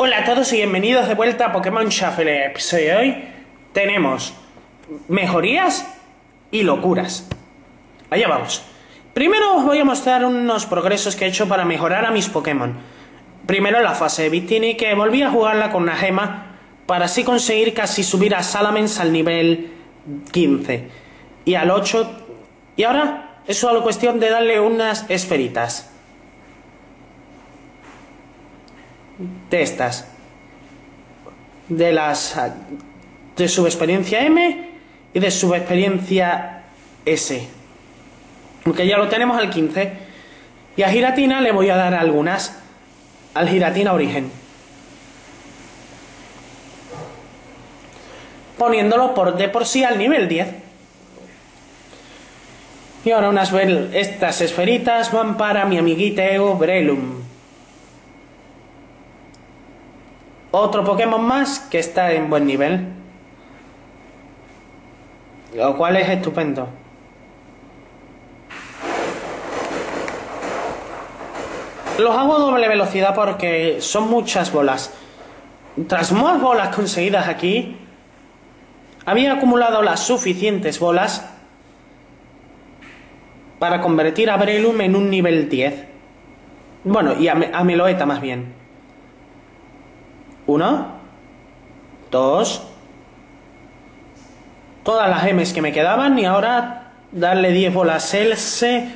Hola a todos y bienvenidos de vuelta a Pokémon Shuffle. Episodio hoy tenemos mejorías y locuras. Allá vamos. Primero os voy a mostrar unos progresos que he hecho para mejorar a mis Pokémon. Primero la fase de Victini que volví a jugarla con una gema para así conseguir casi subir a Salamence al nivel 15 y al 8. Y ahora es solo cuestión de darle unas esferitas. De estas. De las de subexperiencia M y de subexperiencia S. Aunque ya lo tenemos al 15 y a Giratina le voy a dar algunas. Al Giratina Origen. Poniéndolo por de por sí al nivel 10 y ahora unas estas esferitas van para mi amiguito Brelum otro Pokémon más que está en buen nivel. Lo cual es estupendo. Los hago a doble velocidad porque son muchas bolas. Tras más bolas conseguidas aquí, había acumulado las suficientes bolas para convertir a Brelum en un nivel 10. Bueno, y a, a Meloeta más bien. Una, dos, todas las M's que me quedaban y ahora darle 10 bolas else.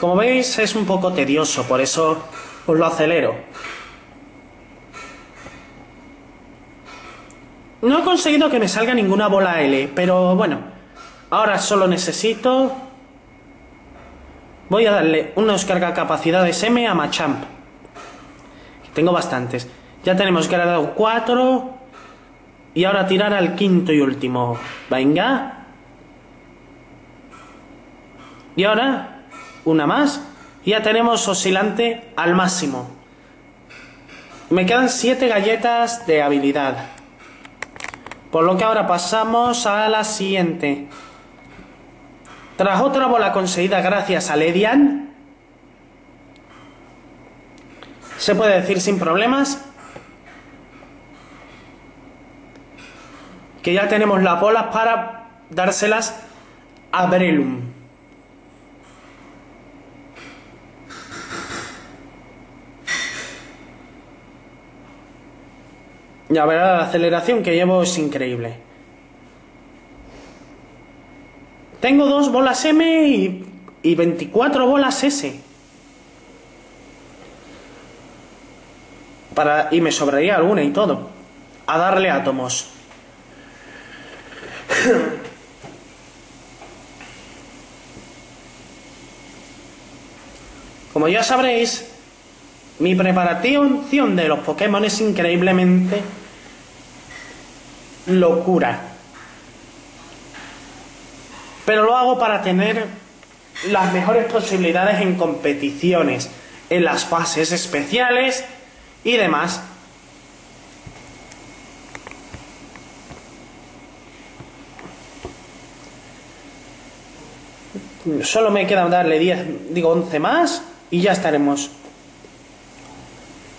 Como veis es un poco tedioso, por eso os lo acelero. No he conseguido que me salga ninguna bola L, pero bueno, ahora solo necesito... Voy a darle unos carga capacidades M a Machamp. Tengo bastantes. Ya tenemos grado 4. Y ahora tirar al quinto y último. Venga. Y ahora, una más. Ya tenemos oscilante al máximo. Me quedan 7 galletas de habilidad. Por lo que ahora pasamos a la siguiente. Tras otra bola conseguida gracias a Ledian, se puede decir sin problemas que ya tenemos las bolas para dárselas a Brelum. Ya verá, la aceleración que llevo es increíble. Tengo dos bolas M y, y 24 bolas S. Para, y me sobraría alguna y todo. A darle átomos. Como ya sabréis, mi preparación de los Pokémon es increíblemente locura. Pero lo hago para tener las mejores posibilidades en competiciones, en las fases especiales y demás. Solo me queda darle 10, digo 11 más y ya estaremos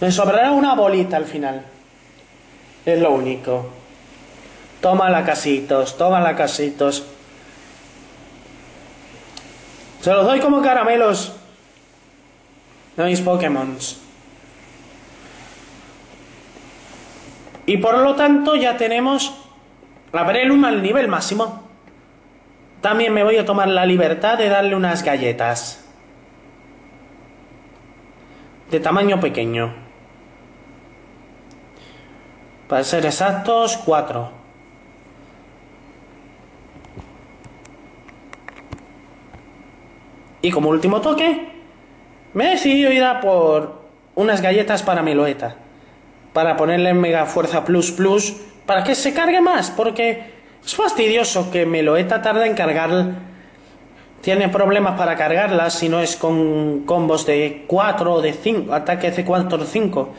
me sobrará una bolita al final. Es lo único. Toma la casitos, toma la casitos. Se los doy como caramelos a mis Pokémon. Y por lo tanto ya tenemos a Brelum al nivel máximo. También me voy a tomar la libertad de darle unas galletas. De tamaño pequeño. Para ser exactos, 4. Y como último toque, me he decidido ir a por unas galletas para Meloeta. Para ponerle Mega Fuerza Plus Plus. Para que se cargue más. Porque es fastidioso que Meloeta tarda en cargar. Tiene problemas para cargarla si no es con combos de 4 o de 5. Ataques de 4 o 5.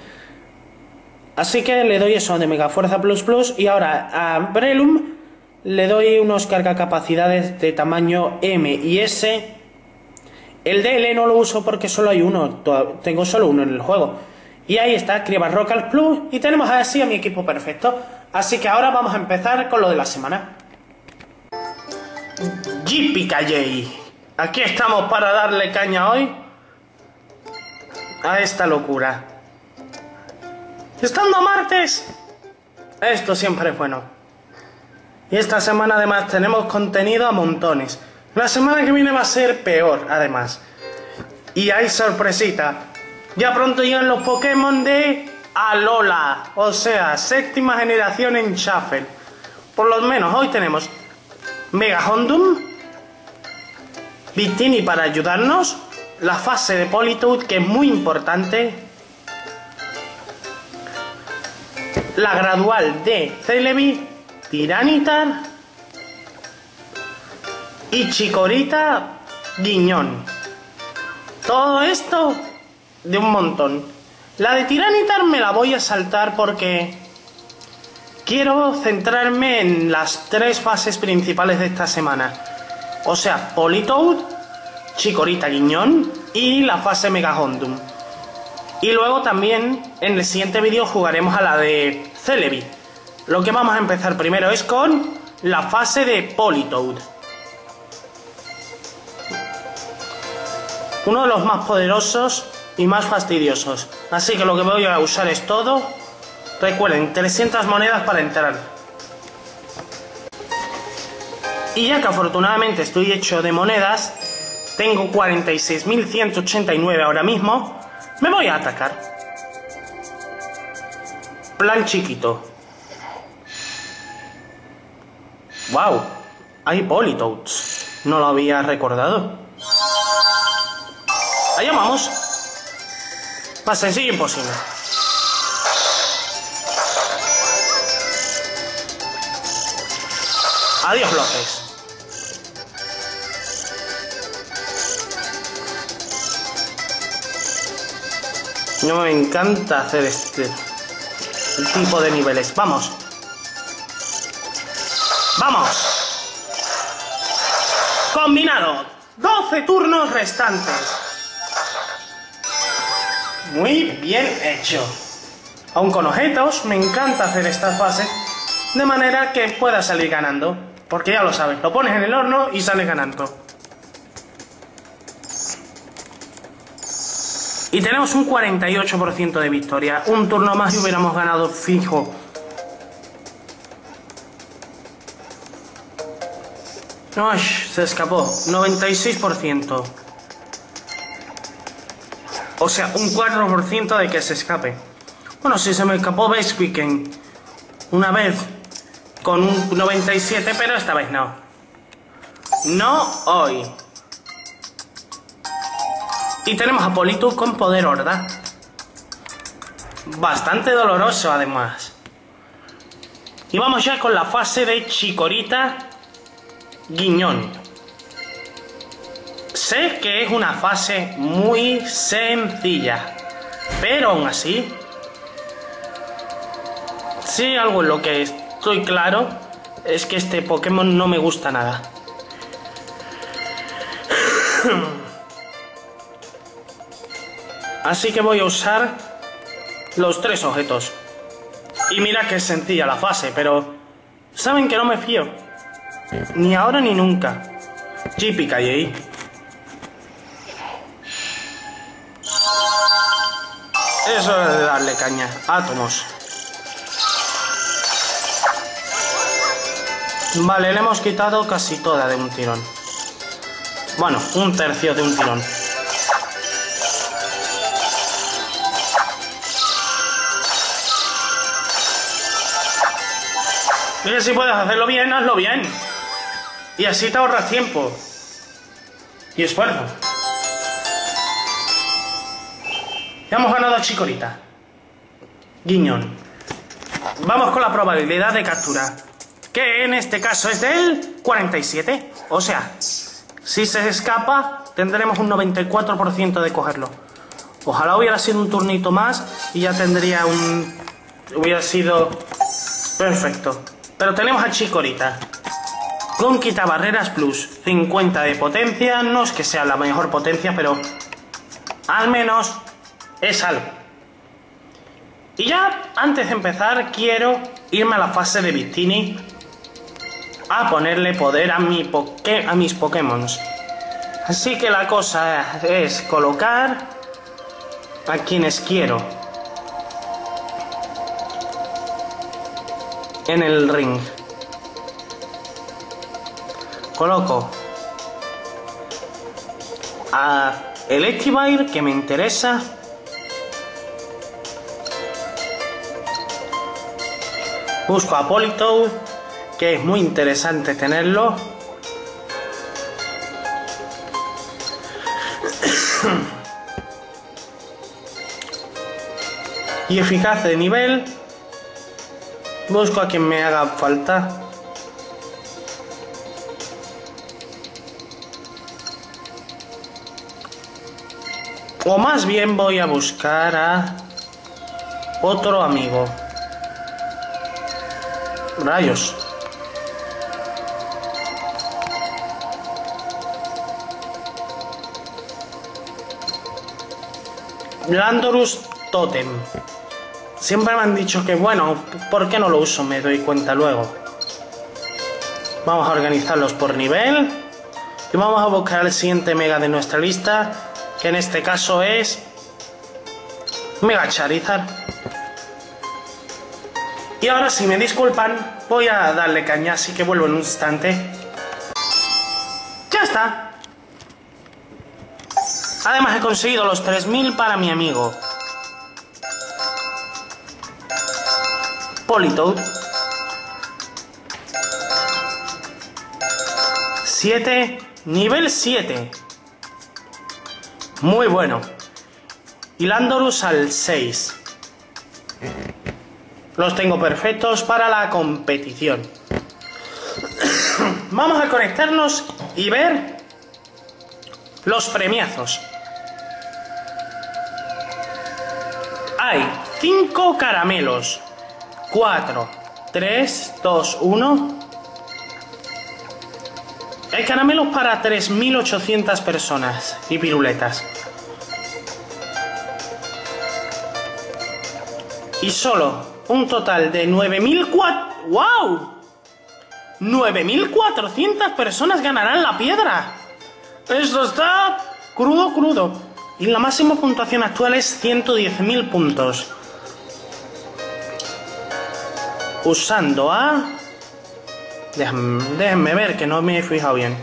Así que le doy eso de Mega Fuerza Plus Plus y ahora a Brelum le doy unos cargacapacidades de tamaño M y S. El DL no lo uso porque solo hay uno, tengo solo uno en el juego. Y ahí está, Crieba Rocket Plus y tenemos así a mi equipo perfecto. Así que ahora vamos a empezar con lo de la semana. JPKJ. Aquí estamos para darle caña hoy a esta locura. Estando martes, esto siempre es bueno. Y esta semana además tenemos contenido a montones. La semana que viene va a ser peor, además. Y hay sorpresita. Ya pronto llegan los Pokémon de Alola. O sea, séptima generación en Shuffle. Por lo menos hoy tenemos Mega Hondum. Victini para ayudarnos. La fase de Politoed que es muy importante. La gradual de Celebi Tiranitar y Chicorita Guiñón. Todo esto de un montón. La de Tiranitar me la voy a saltar porque quiero centrarme en las tres fases principales de esta semana. O sea, Politoad, Chicorita Guiñón y la fase Mega Hondum. Y luego también en el siguiente vídeo jugaremos a la de Celebi. Lo que vamos a empezar primero es con la fase de Politoad. Uno de los más poderosos y más fastidiosos. Así que lo que voy a usar es todo. Recuerden, 300 monedas para entrar. Y ya que afortunadamente estoy hecho de monedas, tengo 46.189 ahora mismo, me voy a atacar. Plan chiquito. ¡Wow! Hay Politoads. No lo había recordado. Allá vamos. Más sencillo imposible. Adiós, López. No me encanta hacer este tipo de niveles. Vamos. ¡Vamos! Combinado. 12 turnos restantes. Muy bien hecho. Aún con objetos, me encanta hacer estas fases de manera que pueda salir ganando. Porque ya lo sabes, lo pones en el horno y sales ganando. Y tenemos un 48% de victoria. Un turno más y hubiéramos ganado fijo. ¡Ay! Se escapó. 96%. O sea, un 4% de que se escape. Bueno, si se me escapó Weekend una vez con un 97, pero esta vez no. No hoy. Y tenemos a Politus con poder horda. Bastante doloroso además. Y vamos ya con la fase de Chicorita Guiñón. Sé que es una fase muy sencilla, pero aún así, sí algo en lo que estoy claro es que este Pokémon no me gusta nada. Así que voy a usar los tres objetos. Y mira que sencilla la fase, pero saben que no me fío. Ni ahora ni nunca. JPKJ. Eso es darle caña. Átomos. Vale, le hemos quitado casi toda de un tirón. Bueno, un tercio de un tirón. Mira, si puedes hacerlo bien, hazlo bien. Y así te ahorras tiempo y esfuerzo. Ya hemos ganado a Chicorita. Guiñón. Vamos con la probabilidad de captura. Que en este caso es del 47. O sea, si se escapa, tendremos un 94% de cogerlo. Ojalá hubiera sido un turnito más y ya tendría un... Hubiera sido perfecto. Pero tenemos a Chicorita. Con quitabarreras plus 50 de potencia, no es que sea la mejor potencia, pero al menos es algo. Y ya, antes de empezar, quiero irme a la fase de Victini a ponerle poder a, a mis Pokémon. Así que la cosa es colocar a quienes quiero en el ring. Coloco a Electivire que me interesa Busco a Politoad, que es muy interesante tenerlo. y eficaz de nivel. Busco a quien me haga falta. O más bien voy a buscar a otro amigo. Rayos. Landorus Totem. Siempre me han dicho que bueno, ¿por qué no lo uso? Me doy cuenta luego. Vamos a organizarlos por nivel. Y vamos a buscar el siguiente mega de nuestra lista, que en este caso es Mega Charizard. Y ahora si me disculpan, voy a darle caña, así que vuelvo en un instante. ¡Ya está! Además he conseguido los 3000 para mi amigo. Politoad. 7, nivel 7. Muy bueno. Y Landorus al 6. Los tengo perfectos para la competición. Vamos a conectarnos y ver los premiazos. Hay 5 caramelos. 4, 3, 2, 1. Hay caramelos para 3.800 personas y piruletas. Y solo un total de 9.400... ¡Wow! 9.400 personas ganarán la piedra. Esto está crudo, crudo. Y la máxima puntuación actual es 110.000 puntos. Usando a... Déjenme, ver que no me he fijado bien.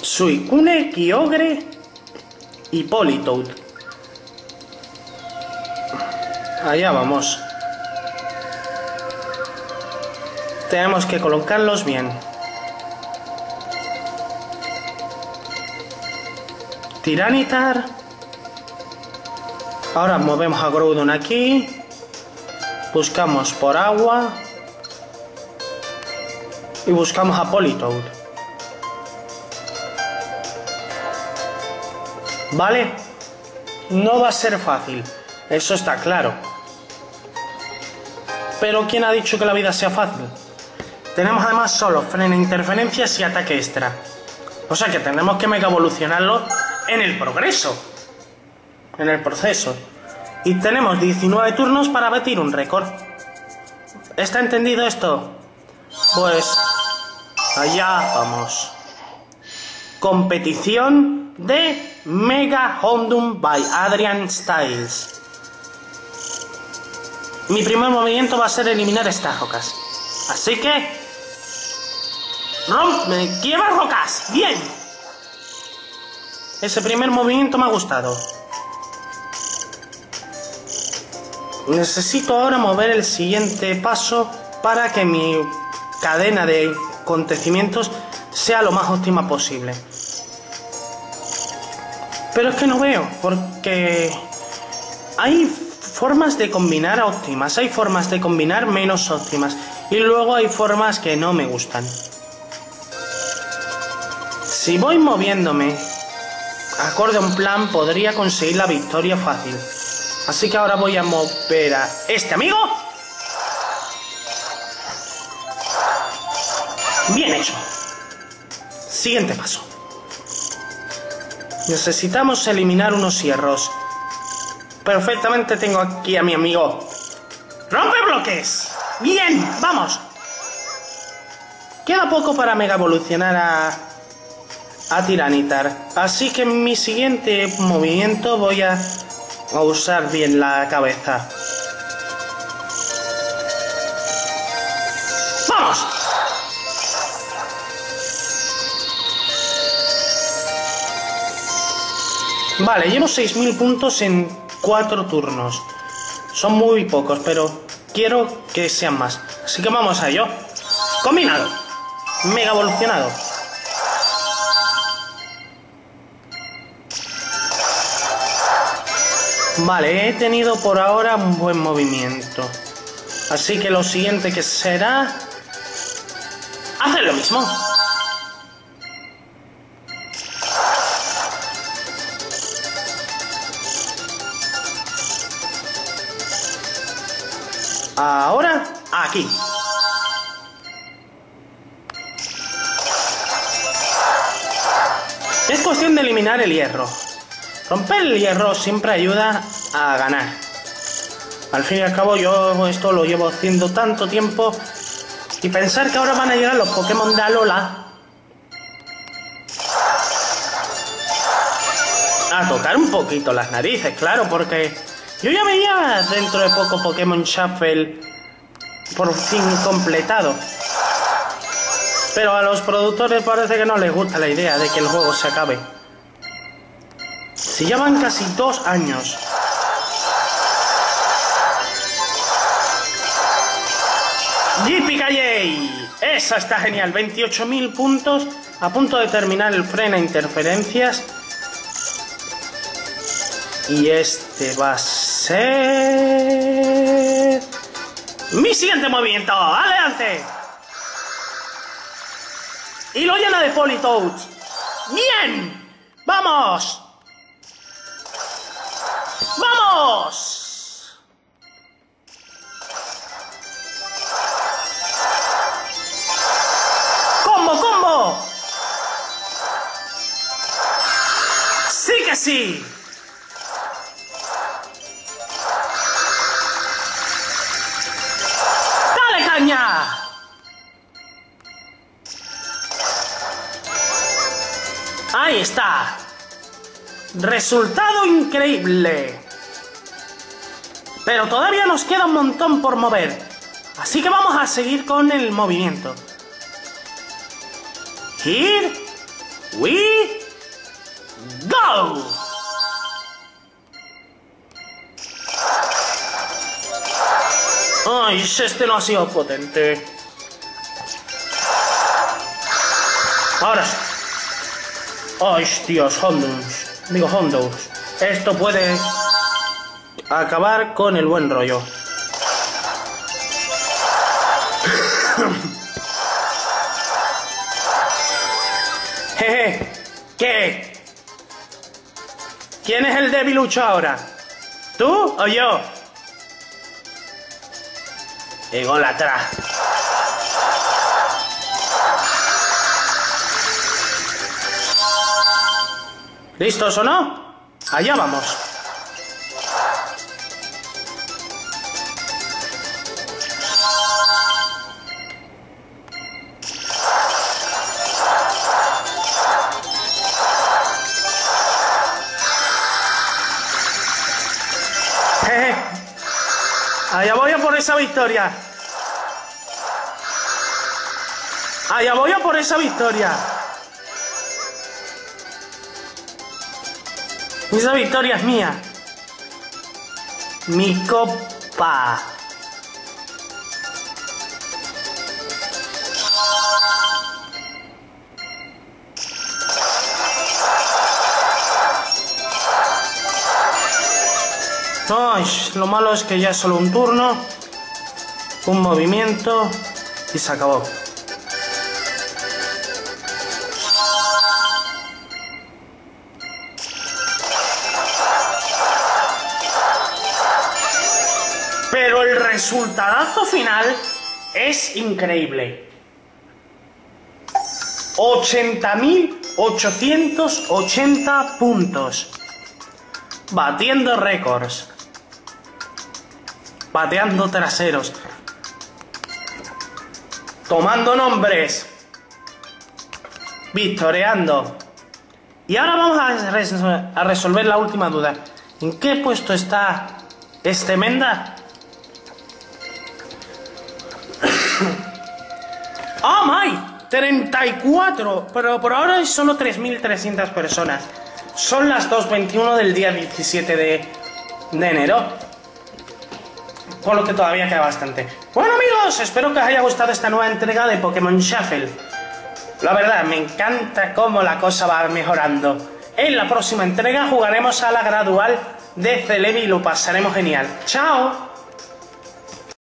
Suicune, Kyogre y Politoad. Allá vamos. Tenemos que colocarlos bien. Tiranitar. Ahora movemos a Groudon aquí. Buscamos por agua. Y buscamos a Politoad. ¿Vale? No va a ser fácil. Eso está claro. Pero ¿quién ha dicho que la vida sea fácil? Tenemos además solo freno, interferencias y ataque extra. O sea que tenemos que mega evolucionarlo en el progreso. En el proceso. Y tenemos 19 turnos para batir un récord. ¿Está entendido esto? Pues allá vamos. Competición de Mega Hondum by Adrian Styles. Mi primer movimiento va a ser eliminar estas rocas. Así que... ¡Rompe! ¡Quiebra rocas! ¡Bien! Ese primer movimiento me ha gustado. Necesito ahora mover el siguiente paso para que mi cadena de acontecimientos sea lo más óptima posible. Pero es que no veo, porque hay formas de combinar óptimas, hay formas de combinar menos óptimas y luego hay formas que no me gustan. Si voy moviéndome acorde a un plan podría conseguir la victoria fácil. Así que ahora voy a mover a este amigo Hecho. Siguiente paso. Necesitamos eliminar unos hierros. Perfectamente tengo aquí a mi amigo. ¡Rompe bloques! Bien, vamos. Queda poco para mega evolucionar a, a Tiranitar. Así que en mi siguiente movimiento voy a, a usar bien la cabeza. ¡Vamos! Vale, llevo 6.000 puntos en 4 turnos. Son muy pocos, pero quiero que sean más. Así que vamos a ello. Combinado. Mega evolucionado. Vale, he tenido por ahora un buen movimiento. Así que lo siguiente que será... Hacer lo mismo. Ahora, aquí. Es cuestión de eliminar el hierro. Romper el hierro siempre ayuda a ganar. Al fin y al cabo yo esto lo llevo haciendo tanto tiempo y pensar que ahora van a llegar los Pokémon de Alola a tocar un poquito las narices, claro, porque yo ya veía dentro de poco Pokémon Shuffle por fin completado. Pero a los productores parece que no les gusta la idea de que el juego se acabe. Si llevan casi dos años. ¡Yippee Esa está genial. 28.000 puntos. A punto de terminar el freno interferencias. Y este va a ser... Mi siguiente movimiento. ¡Adelante! Y lo llena de Politoads. ¡Bien! ¡Vamos! ¡Vamos! ¡Combo! ¡Sí que sí! ¡Dale caña! Ahí está. Resultado increíble. Pero todavía nos queda un montón por mover. Así que vamos a seguir con el movimiento. Here we go. Ay, este no ha sido potente. Ahora sí. Ay, Dios, Hondus. Digo, Hondus. Esto puede acabar con el buen rollo. Jeje, ¿qué? ¿Quién es el debilucho ahora? ¿Tú o yo? Ególatra. ¿Listos o no? Allá vamos. Esa victoria. Allá voy a por esa victoria. Esa victoria es mía. Mi copa. Ay, lo malo es que ya es solo un turno, un movimiento y se acabó. Pero el resultado final es increíble. 80.880 puntos. Batiendo récords. Bateando traseros. Tomando nombres. Victoreando. Y ahora vamos a, res- a resolver la última duda. ¿En qué puesto está este Menda? ¡Oh, my! 34, pero por ahora es solo 3.300 personas. Son las 2.21 del día 17 de, de enero. Por lo que todavía queda bastante. Bueno amigos, espero que os haya gustado esta nueva entrega de Pokémon Shuffle. La verdad, me encanta cómo la cosa va mejorando. En la próxima entrega jugaremos a la gradual de Celebi y lo pasaremos genial. ¡Chao!